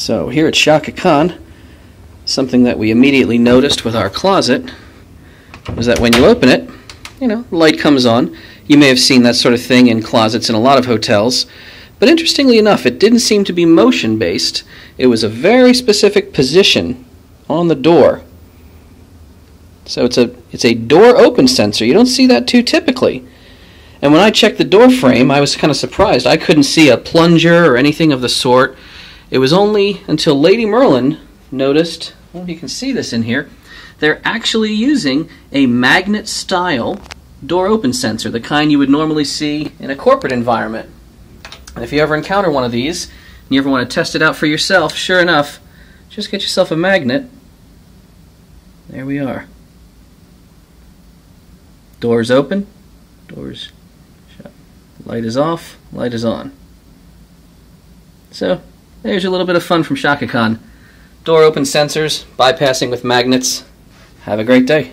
So here at ShakaCon, something that we immediately noticed with our closet was that when you open it, you know, light comes on. You may have seen that sort of thing in closets in a lot of hotels. But interestingly enough, it didn't seem to be motion based. It was a very specific position on the door. So it's a it's a door open sensor. You don't see that too typically. And when I checked the door frame, I was kind of surprised. I couldn't see a plunger or anything of the sort. It was only until Lady Merlin noticed, well, you can see this in here, they're actually using a magnet style door open sensor, the kind you would normally see in a corporate environment. And if you ever encounter one of these, and you ever want to test it out for yourself, sure enough, just get yourself a magnet. There we are. Doors open, doors shut. Light is off, light is on. So, there's a little bit of fun from ShakaCon. Door open sensors, bypassing with magnets. Have a great day.